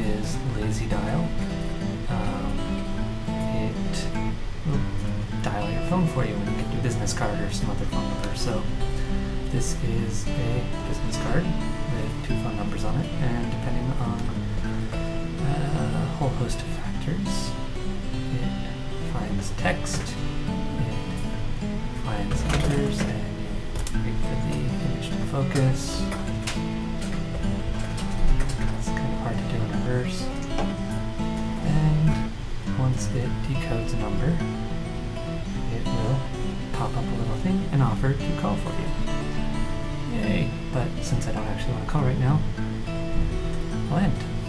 is LazyDial. Um, it will dial your phone for you when you get your business card or some other phone number. So this is a business card with two phone numbers on it, and depending on uh, a whole host of factors, it finds text, it finds letters, and wait for the image to focus. To do in reverse. And once it decodes a number, it will pop up a little thing and offer to call for you. Yay! But since I don't actually want to call right now, I'll end.